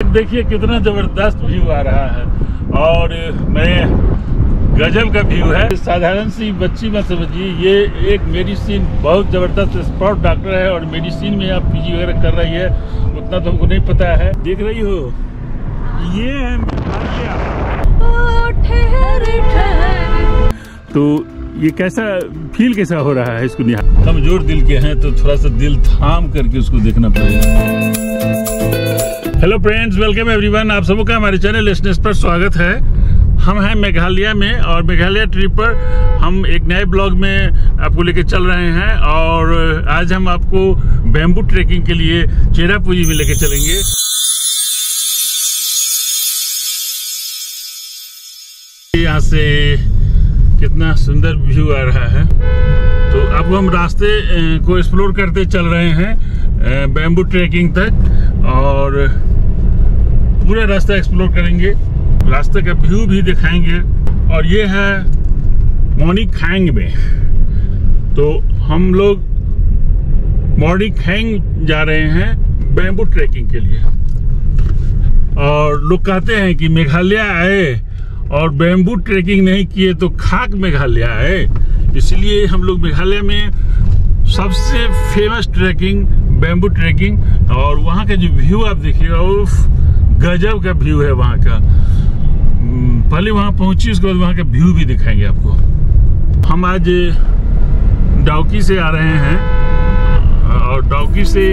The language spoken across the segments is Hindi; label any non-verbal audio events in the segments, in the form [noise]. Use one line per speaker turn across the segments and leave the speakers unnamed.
देखिए कितना ज़बरदस्त व्यू आ रहा है। और मैं गजब का व्यू है। साधारण सी बच्ची मत समझिए, ये एक मेडिसिन बहुत ज़बरदस्त स्पॉट डॉक्टर है और मेडिसिन में आप पीजी वगैरह कर रही है, उतना तो हमको नहीं पता है। देख रही हो? ये है तो ये कैसा फील कैसा हो रहा है इसको कमज़ोर दिल के हैं तो थोड़ा सा दिल थाम करके उसको देखना पड़ेगा। हेलो फ्रेंड्स वेलकम एवरीवन आप सबों का हमारे चैनल एसनेस पर स्वागत है। हम हैं मेघालय में और मेघालय ट्रिप पर हम एक नए ब्लॉग में आपको लेके चल रहे हैं और आज हम आपको बैम्बू ट्रेकिंग के लिए चेरापूंजी में लेके चलेंगे। यहाँ से कितना सुंदर व्यू आ रहा है। तो अब हम रास्ते को एक्सप्लोर करते चल रहे हैं। बैम्बू ट्रैकिंग तक और पूरा रास्ता एक्सप्लोर करेंगे। रास्ते का व्यू भी दिखाएँगे। और ये है मोनी खैंग में। तो हम लोग मॉर्निंग खैंग जा रहे हैं बैम्बू ट्रैकिंग के लिए। और लोग कहते हैं कि मेघालय आए और बैम्बू ट्रेकिंग नहीं किए तो खाक मेघालय आए। इसलिए हम लोग मेघालय में सबसे फ़ेमस ट्रैकिंग बैम्बू ट्रैकिंग और वहाँ का जो व्यू आप देखिएगा उफ गजब का व्यू है वहाँ का। हम्म, पहले वहाँ पहुँची उसके बाद वहाँ का व्यू भी दिखाएँगे आपको। हम आज डाउकी से आ रहे हैं और डाउकी से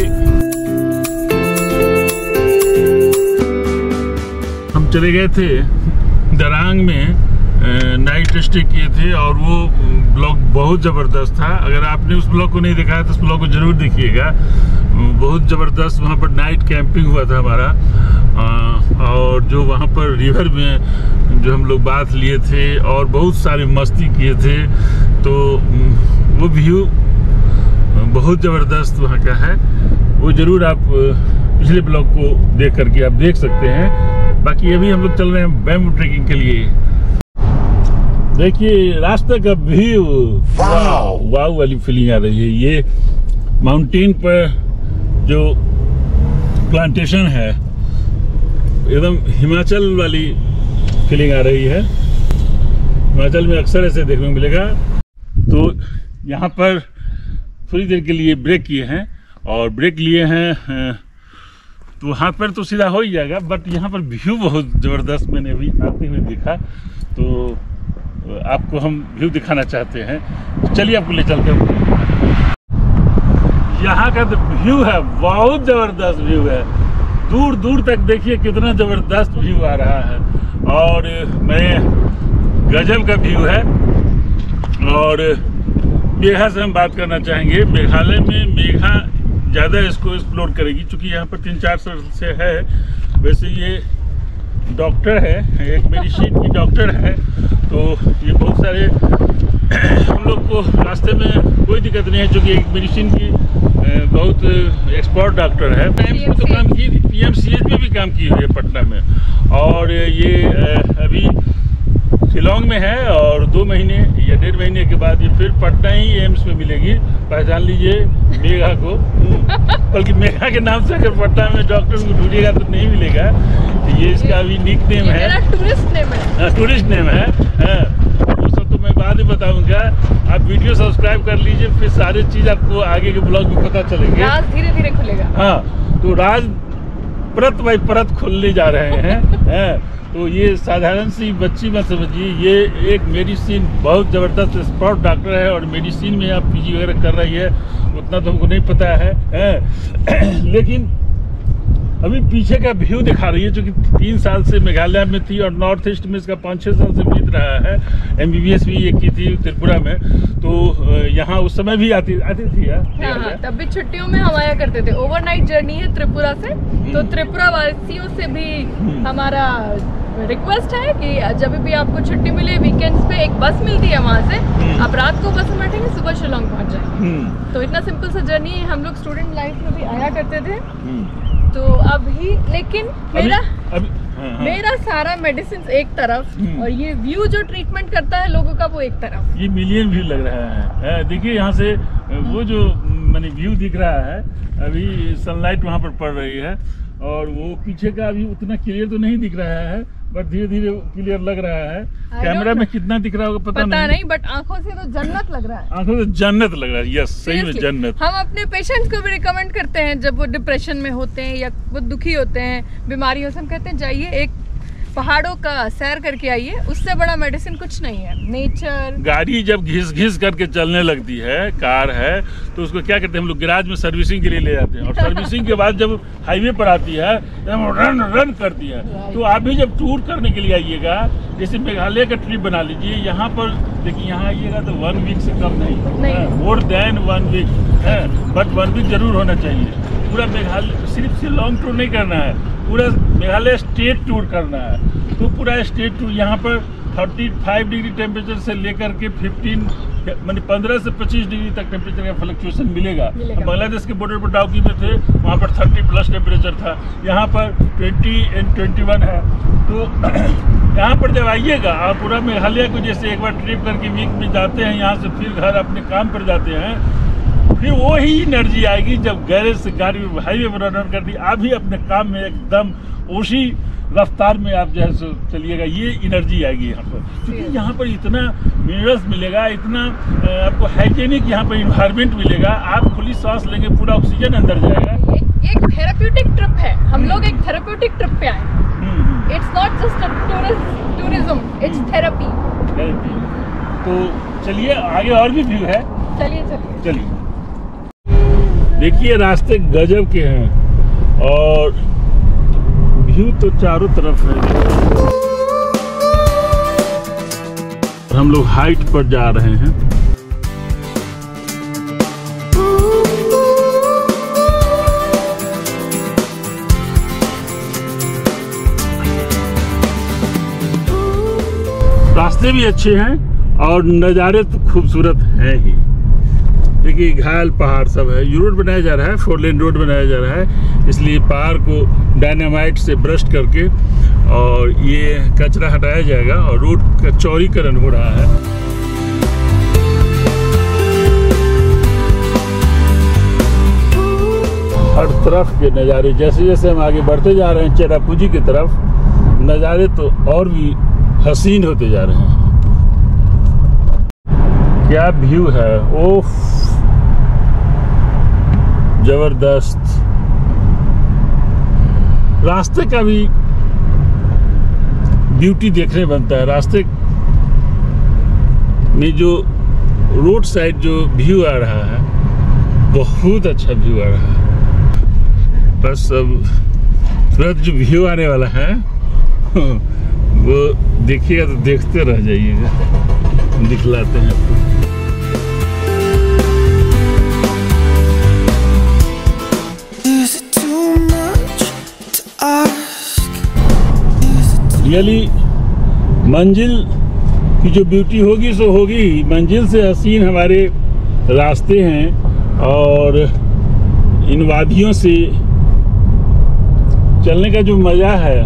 हम चले गए थे दरांग में। नाइट स्टे किए थे और वो ब्लॉग बहुत ज़बरदस्त था। अगर आपने उस ब्लॉग को नहीं देखा है तो उस ब्लॉग को ज़रूर देखिएगा। बहुत ज़बरदस्त वहाँ पर नाइट कैंपिंग हुआ था हमारा। और जो वहाँ पर रिवर में जो हम लोग बात लिए थे और बहुत सारी मस्ती किए थे तो वो व्यू बहुत ज़बरदस्त वहाँ का है। वो ज़रूर आप पिछले ब्लॉग को देख करके आप देख सकते हैं। बाकी अभी हम लोग चल रहे हैं बैम्बू ट्रेकिंग के लिए। देखिए रास्ते का व्यू वाव वाव वाली फीलिंग आ रही है। ये माउंटेन पर जो प्लांटेशन है एकदम हिमाचल वाली फीलिंग आ रही है। हिमाचल में अक्सर ऐसे देखने को मिलेगा। तो यहाँ पर थोड़ी देर के लिए ब्रेक किए हैं और ब्रेक लिए हैं तो वहाँ पर तो सीधा हो ही जाएगा बट यहाँ पर व्यू बहुत ज़बरदस्त मैंने अभी आते हुए देखा। तो आपको हम व्यू दिखाना चाहते हैं। तो चलिए आपको ले चलते हैं यहाँ का तो व्यू है, बहुत ज़बरदस्त व्यू है। दूर दूर तक देखिए कितना ज़बरदस्त व्यू आ रहा है। और मैं गजब का व्यू है। और मेघा से हम बात करना चाहेंगे। मेघालय में मेघा ज़्यादा इसको एक्सप्लोर करेगी क्योंकि यहाँ पर तीन चार साल से है। वैसे ये डॉक्टर है एक मेडिसिन की डॉक्टर है तो ये बहुत सारे [clears throat] हम लोग को रास्ते में कोई दिक्कत नहीं है क्योंकि एक मेडिसिन की बहुत एक्सपर्ट डॉक्टर है। एम्स में तो काम की पी में भी काम की हुई है पटना में। और ये अभी शिलोंग में है और दो महीने या डेढ़ महीने के बाद ये फिर पटना ही एम्स में मिलेगी। पहचान लीजिए मेघा को। बल्कि मेघा के नाम से अगर पटना में डॉक्टर को ढूंढिएगा तो नहीं मिलेगा। तो ये इसका अभी निक नेम है।
टूरिस्ट नेम है।
हाँ, टूरिस्ट नेम है। हाँ, वो सब तो मैं बाद में बताऊँगा। आप वीडियो सब्सक्राइब कर लीजिए फिर सारी चीज़ आपको आगे के ब्लॉग में पता चलेंगे।
राज धीरे धीरे खुलेगा।
हाँ तो राज परत बाई परत खुलने जा रहे हैं। हैं तो ये साधारण सी बच्ची मत समझिए ये एक मेडिसिन बहुत ज़बरदस्त स्पॉट डॉक्टर है और मेडिसिन में आप पीजी वगैरह कर रही है उतना तो हमको नहीं पता है, हैं? [clears throat] लेकिन अभी पीछे का व्यू दिखा रही है जो कि तीन साल से मेघालय में थी और नॉर्थ ईस्ट में इसका पाँच छः साल से बीत रहा है। एम बी बी एस भी ये की थी त्रिपुरा में तो यहाँ उस समय भी आती आती थी यार
हाँ हाँ तब भी छुट्टियों में हम आया करते थे। ओवरनाइट जर्नी है त्रिपुरा से तो त्रिपुरा वासियों से भी हमारा रिक्वेस्ट है कि जब भी आपको छुट्टी मिले वीकेंड्स पे एक बस मिलती है वहाँ से आप रात को बस में बैठेंगे सुबह शिलोंग पहुँच जाएँगे।
हम्म,
तो इतना सिंपल सा जर्नी हम लोग स्टूडेंट लाइफ में भी आया करते थे।
हम्म।
तो अभी लेकिन मेरा
अभी हाँ, हाँ।
मेरा सारा मेडिसिन एक तरफ़
हम्म।
और ये व्यू जो ट्रीटमेंट करता है लोगों का वो एक तरफ़।
ये मिलियन व्यू लग रहा है। है, देखिए यहाँ से वो जो मैंने व्यू दिख रहा है अभी सनलाइट वहाँ पर पड़ रही है और वो पीछे का अभी उतना क्लियर तो नहीं दिख रहा है। बट धीरे धीरे क्लियर लग रहा है। कैमरा में कितना दिख रहा होगा पता,
पता नहीं। नहीं बट आँखों से तो जन्नत लग रहा है।
आँखों से जन्नत लग रहा है। यस सही में जन्नत।
हम अपने पेशेंट्स को भी रिकमेंड करते हैं जब वो डिप्रेशन में होते हैं या वो दुखी होते हैं बीमारी से हम कहते हैं जाइए एक पहाड़ों का सैर करके आइए उससे बड़ा मेडिसिन कुछ नहीं है। नेचर
गाड़ी जब घिस घिस करके चलने लगती है कार है तो उसको क्या करते हैं हम लोग? गैराज में सर्विसिंग के लिए ले जाते हैं। और सर्विसिंग के बाद जब हाईवे पर आती है तो रन रन करती है। तो आप भी जब टूर करने के लिए आइएगा जैसे मेघालय का ट्रिप बना लीजिए यहाँ पर देखिए यहाँ आइएगा तो वन वीक से कम नहीं।
नहीं।
मोर देन वन वीक है बट वन वीक ज़रूर होना चाहिए। पूरा मेघालय सिर्फ़ से लॉन्ग टूर नहीं करना है। पूरा मेघालय स्टेट टूर करना है। तो पूरा स्टेट टूर यहाँ पर 35 डिग्री टेम्परेचर से लेकर के 15 माने 15 से 25 डिग्री तक टेम्परेचर का फ्लक्चुएशन मिलेगा।
मिलेगा।
बांग्लादेश के बॉर्डर पर डाउकी में थे वहाँ पर 30 प्लस टेम्परेचर था। यहाँ पर 20 एंड 21 है। तो [clears throat] यहाँ पर जब आइएगा आप पूरा मेघालय को जैसे एक बार ट्रिप करके वीक में जाते हैं यहाँ से फिर घर अपने काम पर जाते हैं फिर वही एनर्जी आएगी जब गैरेज से गाड़ी हाईवे पर रन कर दी। आप भी अपने काम में एकदम उसी रफ्तार में आप जो जैसे चलिएगा ये एनर्जी आएगी यहाँ पर। क्योंकि यहाँ पर इतना मिनरल्स मिलेगा इतना आपको हाइजेनिक यहाँ पर इन्वायरमेंट मिलेगा। आप खुली सांस लेंगे पूरा ऑक्सीजन अंदर जाएगा।
एक एक थेराप्यूटिक ट्रिप है। हम लोग एक थेराप्यूटिक ट्रिप पे आए।
Hmm, hmm,
it's not just tourism it's therapy
तो चलिए आगे और भी व्यू है।
चलिए चलिए।
चलिए। देखिए, रास्ते गजब के हैं और व्यू तो चारों तरफ़ है। हम लोग हाइट पर जा रहे हैं। रास्ते भी अच्छे हैं और नज़ारे तो खूबसूरत हैं ही। देखिए, घायल पहाड़ सब है। ये रोड बनाया जा रहा है, फोर लेन रोड बनाया जा रहा है। इसलिए पहाड़ को डायनामाइट से ब्रश करके और ये कचरा हटाया जाएगा और रोड का चौड़ीकरण हो रहा है। हर तरफ़ के नज़ारे, जैसे जैसे हम आगे बढ़ते जा रहे हैं, चेरापूंजी की तरफ़, नज़ारे तो और भी हसीन होते जा रहे हैं। क्या व्यू है? ओफ ज़बरदस्त। रास्ते का भी ब्यूटी देखने बनता है। रास्ते में जो रोड साइड जो व्यू आ रहा है, बहुत अच्छा व्यू आ रहा है। बस अब तुरंत जो व्यू आने वाला है, वो देखिएगा तो देखते रह जाइएगा। दिखलाते हैं। आपको रियली मंजिल की जो ब्यूटी होगी, सो होगी मंजिल से हसीन हमारे रास्ते हैं और इन वादियों से चलने का जो मज़ा है,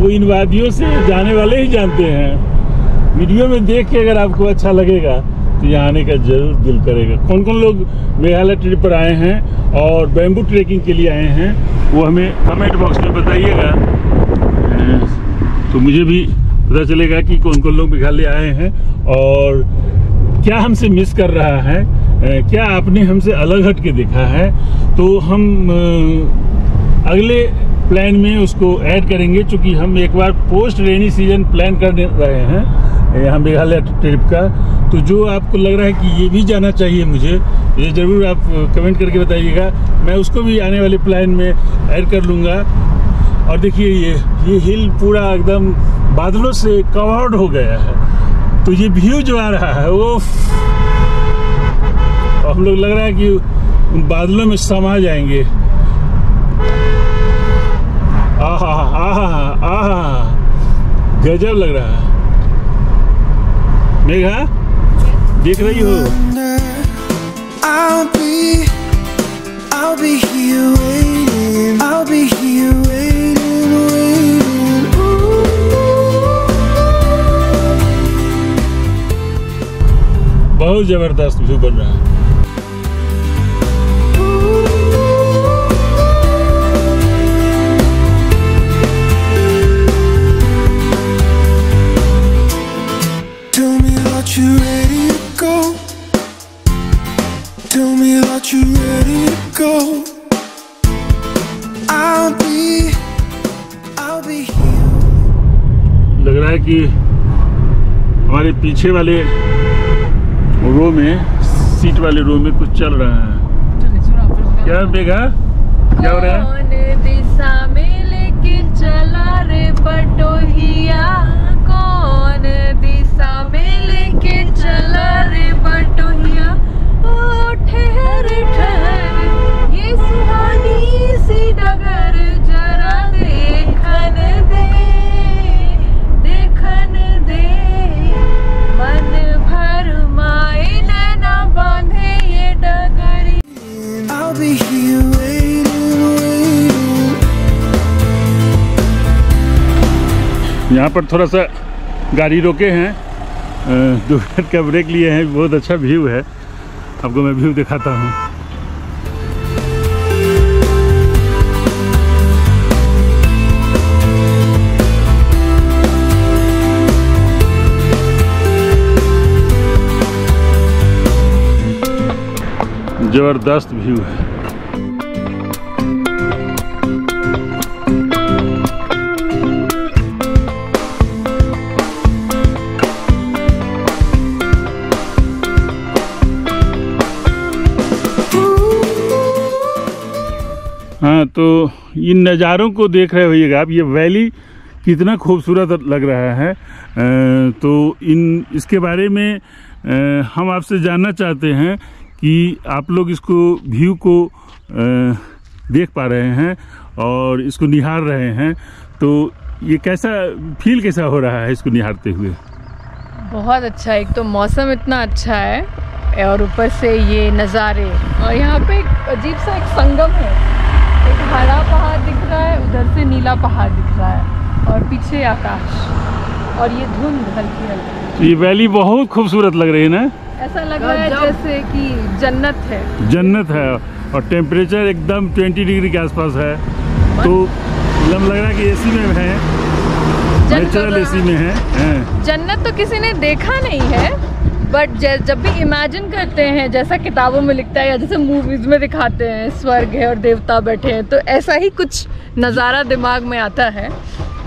वो इन वादियों से जाने वाले ही जानते हैं। वीडियो में देख के अगर आपको अच्छा लगेगा तो यहाँ आने का ज़रूर दिल करेगा। कौन कौन लोग मेघालय ट्रिप पर आए हैं और बैम्बू ट्रेकिंग के लिए आए हैं, वो हमें कमेंट बॉक्स में बताइएगा। तो मुझे भी पता चलेगा कि कौन कौन लोग मेघालय आए हैं और क्या हमसे मिस कर रहा है क्या आपने हमसे अलग हट के देखा है। तो हम अगले प्लान में उसको ऐड करेंगे क्योंकि हम एक बार पोस्ट रेनी सीज़न प्लान कर रहे हैं, यहाँ मेघालय ट्रिप का। तो जो आपको लग रहा है कि ये भी जाना चाहिए मुझे, ये ज़रूर आप कमेंट करके बताइएगा। मैं उसको भी आने वाले प्लान में ऐड कर लूँगा। और देखिए ये ये हिल पूरा एकदम बादलों से कवर्ड हो गया है। तो ये व्यू जो आ रहा है वो हम लोग लग रहा है कि उन बादलों में समा जाएँगे। आहा आहा आहा। गजब लग रहा है। मेघा देख रही हो?
I'll be, I'll be here waiting. I'll be here
बहुत ज़बरदस्त व्यू बन रहा है। लग रहा है कि हमारे पीछे वाले रो में सीट वाले रो में कुछ चल रहा है। क्या बेगा क्या हो रहा है?
कौन दिशा में लेके चला रे बटोहिया? कौन दिशा में लेके चला रे बटोहिया? ओ ठहर ठहर ये सुहानी सी डगर।
पर थोड़ा सा गाड़ी रोके हैं। दो मिनट का ब्रेक लिए हैं, बहुत अच्छा व्यू है। आपको मैं व्यू दिखाता हूँ। ज़बरदस्त व्यू है। तो इन नज़ारों को देख रहे होइएगा आप, ये वैली कितना खूबसूरत लग रहा है। तो इन, इसके बारे में हम आपसे जानना चाहते हैं कि आप लोग इसको व्यू को देख पा रहे हैं और इसको निहार रहे हैं। तो ये कैसा, फील कैसा हो रहा है इसको निहारते हुए?
बहुत अच्छा एक तो मौसम इतना अच्छा है और ऊपर से ये नज़ारे, और यहाँ पे एक अजीब सा एक संगम है। हरा पहाड़ दिख रहा है उधर से नीला पहाड़ दिख रहा है और पीछे आकाश और ये धुंध हल्की हल्की।
तो ये वैली बहुत खूबसूरत लग रही है ना?
ऐसा लग रहा है जैसे कि जन्नत है।
जन्नत है और टेम्परेचर एकदम 20 डिग्री के आसपास है। तो लम लग रहा है कि एसी में है। नेचुरल एसी में है, हैं।
जन्नत तो किसी ने देखा नहीं है बट जब भी इमेजिन करते हैं जैसा किताबों में लिखता है या जैसे मूवीज़ में दिखाते हैं स्वर्ग है और देवता बैठे हैं तो ऐसा ही कुछ नज़ारा दिमाग में आता है।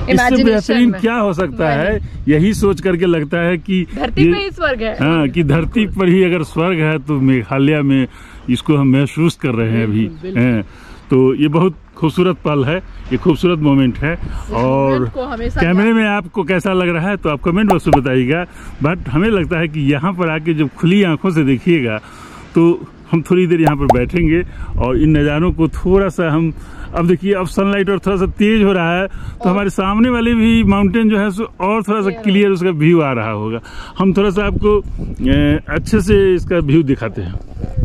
इससे बेहतरीन क्या हो सकता है? यही सोच करके लगता है कि
धरती
ये-
पे ही स्वर्ग है।
हाँ कि धरती पर ही अगर स्वर्ग है तो मेघालय में इसको हम महसूस कर रहे हैं अभी। हैं। तो ये बहुत खूबसूरत पल है ये खूबसूरत मोमेंट है और कैमरे में आपको कैसा लग रहा है तो आप कमेंट बॉक्स में बताइएगा बट हमें लगता है कि यहाँ पर आके जब खुली आँखों से देखिएगा तो हम थोड़ी देर यहाँ पर बैठेंगे और इन नज़ारों को थोड़ा सा हम अब देखिए अब सनलाइट और थोड़ा सा तेज हो रहा है तो हमारे सामने वाले भी माउंटेन जो है सो और थोड़ा सा क्लियर उसका व्यू आ रहा होगा। हम थोड़ा सा आपको अच्छे से इसका व्यू दिखाते हैं।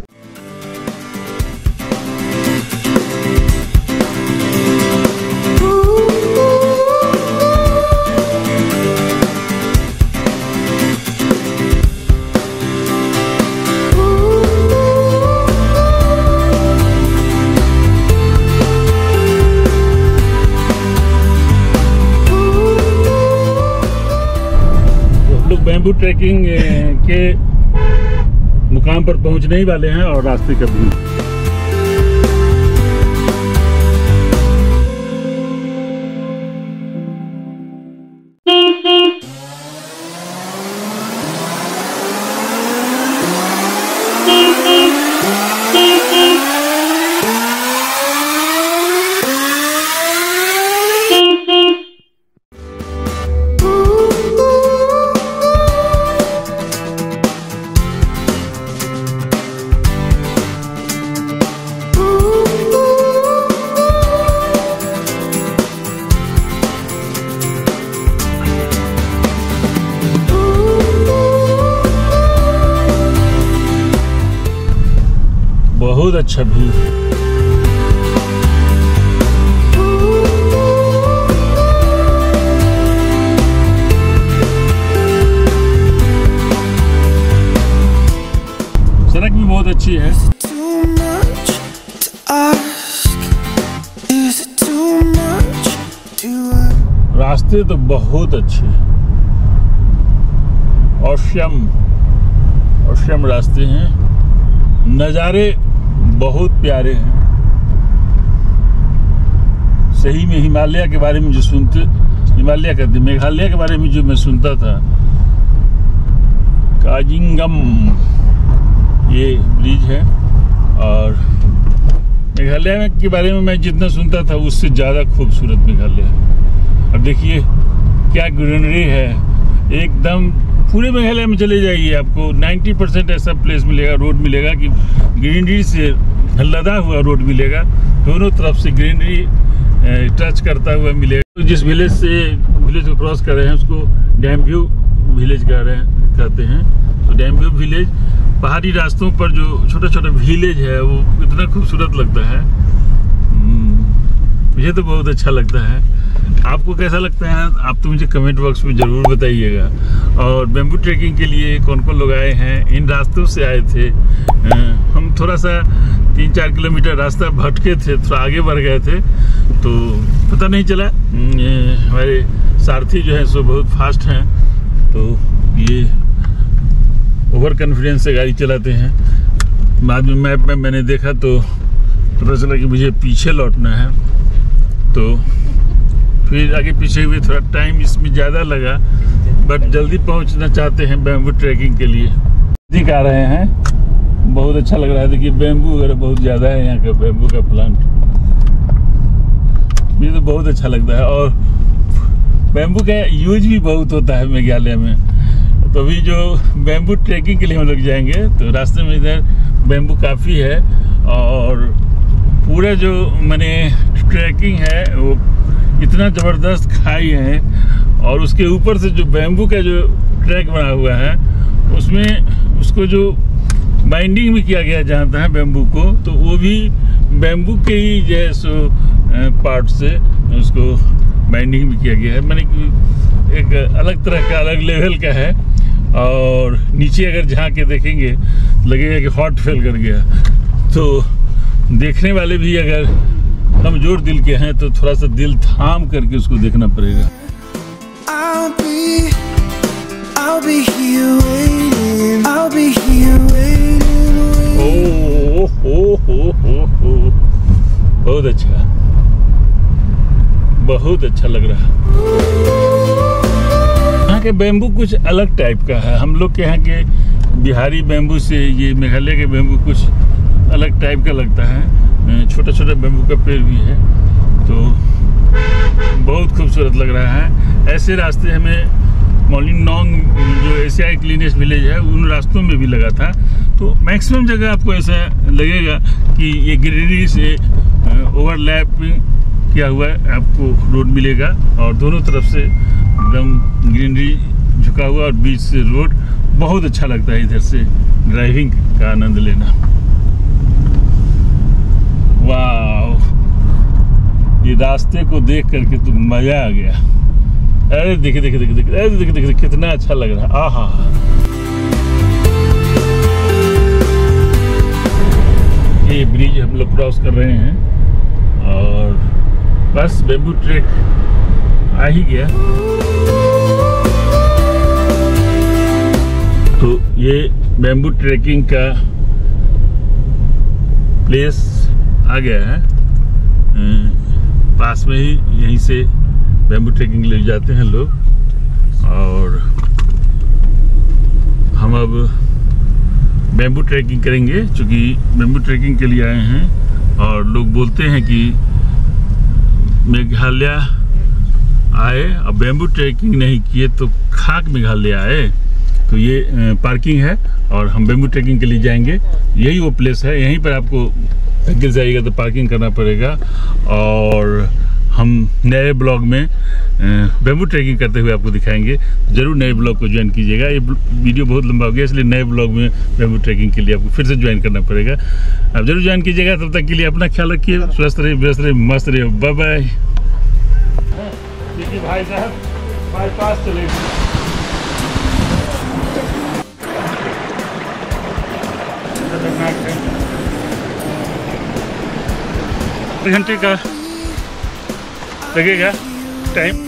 बैम्बू ट्रैकिंग के मुकाम पर पहुँचने ही वाले हैं और रास्ते का अच्छा सड़क भी बहुत अच्छी है? रास्ते तो बहुत अच्छे हैं। औश्यम औश्यम रास्ते हैं। नज़ारे बहुत प्यारे हैं। सही में हिमालय के बारे में जो सुनते, हिमालय कहते मेघालय के बारे में जो मैं सुनता था, काजिंगम, ये ब्रिज है, और मेघालय के बारे में मैं जितना सुनता था, उससे ज़्यादा खूबसूरत मेघालय है। अब देखिए, क्या ग्रीनरी है। एकदम पूरे मेघालय में चले जाइए आपको। 90 परसेंट ऐसा प्लेस मिलेगा रोड मिलेगा कि ग्रीनरी से लदा हुआ रोड मिलेगा। दोनों तरफ़ से ग्रीनरी टच करता हुआ मिलेगा। तो जिस विलेज से विलेज को क्रॉस कर रहे हैं उसको डैम व्यू विलेज कह रहे हैं कहते हैं। तो डैम व्यू विलेज पहाड़ी रास्तों पर जो छोटा छोटा विलेज है वो इतना खूबसूरत लगता है। हम्म, मुझे तो बहुत अच्छा लगता है। आपको कैसा लगता है? आप तो मुझे कमेंट बॉक्स में ज़रूर बताइएगा। और बेम्बू ट्रैकिंग के लिए कौन कौन लोग आए हैं? इन रास्तों से आए थे। हम थोड़ा सा तीन चार किलोमीटर रास्ता भटके थे, थोड़ा आगे बढ़ गए थे। तो पता नहीं चला। हमारे सारथी जो है, सो बहुत फास्ट हैं। तो ये ओवर कॉन्फिडेंस से गाड़ी चलाते हैं। बाद में मैप में मैंने देखा तो पता चला कि मुझे पीछे लौटना है। तो फिर आगे पीछे हुए थोड़ा टाइम इसमें ज़्यादा लगा बट जल्दी पहुँचना चाहते हैं बैम्बू ट्रैकिंग के लिए। नज़दीक आ रहे हैं। बहुत अच्छा लग रहा है। देखिए बैम्बू वगैरह बहुत ज़्यादा है यहाँ का बैम्बू का प्लांट मुझे तो बहुत अच्छा लगता है। और बैम्बू का यूज़ भी बहुत होता है मेघालय में। तो अभी जो बैम्बू ट्रैकिंग के लिए हम लोग जाएँगे तो रास्ते में इधर बैम्बू काफ़ी है। और पूरा जो मैंने ट्रैकिंग है, वो इतना ज़बरदस्त खाई है और उसके ऊपर से जो बैम्बू का जो ट्रैक बना हुआ है, उसमें उसको जो बाइंडिंग भी किया गया है जहाँ तहाँ बैम्बू को तो वो भी बैम्बू के ही जो है सो पार्ट से उसको बाइंडिंग भी किया गया है। मैंने एक अलग तरह का, अलग लेवल का है और नीचे अगर झाँक के देखेंगे, लगेगा कि हॉट फेल कर गया। तो देखने वाले भी अगर कमज़ोर दिल के हैं तो थोड़ा सा दिल थाम करके उसको देखना पड़ेगा
I'll be, I'll be here waiting. I'll be here waiting.
ओ हो हो हो हो बहुत अच्छा बहुत अच्छा लग रहा है यहाँ के बेम्बू कुछ अलग टाइप का है हम लोग के यहाँ के बिहारी बेम्बू से ये मेघालय के बेम्बू कुछ अलग टाइप का लगता है छोटा छोटा बैम्बू का पेड़ भी है तो बहुत खूबसूरत लग रहा है। ऐसे रास्ते हमें मॉलिंगनोंग जो एशियाई क्लीनेस्ट विलेज है, उन रास्तों में भी लगा था। तो मैक्सिमम जगह आपको ऐसा लगेगा कि ये ग्रीनरी से ओवरलैप किया हुआ आपको रोड मिलेगा और दोनों तरफ़ से एकदम ग्रीनरी झुका हुआ और बीच से रोड बहुत अच्छा लगता है इधर से ड्राइविंग का आनंद लेना। वाह। ये रास्ते को देख करके तो मज़ा आ गया। अरे देखे देखे देखिए देखिए अरे देखिए देखिए कितना अच्छा लग रहा। है आहा। ये ब्रिज हम लोग क्रॉस कर रहे हैं और बस बेबू ट्रैक आ ही गया। तो ये बैम्बू ट्रैकिंग का प्लेस आ गया है। पास में ही, यहीं से बैम्बू ट्रैकिंग ले जाते हैं लोग। और हम अब बैम्बू ट्रैकिंग करेंगे क्योंकि बैम्बू ट्रैकिंग के लिए आए हैं। और लोग बोलते हैं कि मेघालय आए और बैम्बू ट्रैकिंग नहीं किए तो खाक मेघालय आए। तो ये पार्किंग है और हम बैम्बू ट्रैकिंग के लिए जाएँगे। यही वो प्लेस है, यहीं पर आपको गिर जाइएगा तो पार्किंग करना पड़ेगा। और हम नए ब्लॉग में बैम्बू ट्रैकिंग करते हुए आपको दिखाएँगे। ज़रूर नए ब्लॉग को ज्वाइन कीजिएगा। ये वीडियो बहुत लंबा हो गया, इसलिए नए ब्लॉग में बैम्बू ट्रैकिंग के लिए आपको फिर से ज्वाइन करना पड़ेगा। आप ज़रूर ज्वाइन कीजिएगा। तब तक के लिए अपना ख्याल रखिए। स्वस्थ रहिए, व्यस्त रहिए, मस्त रहिए। बाय बाय भाई साहब बाईपास चले घंटे का लगेगा टाइम।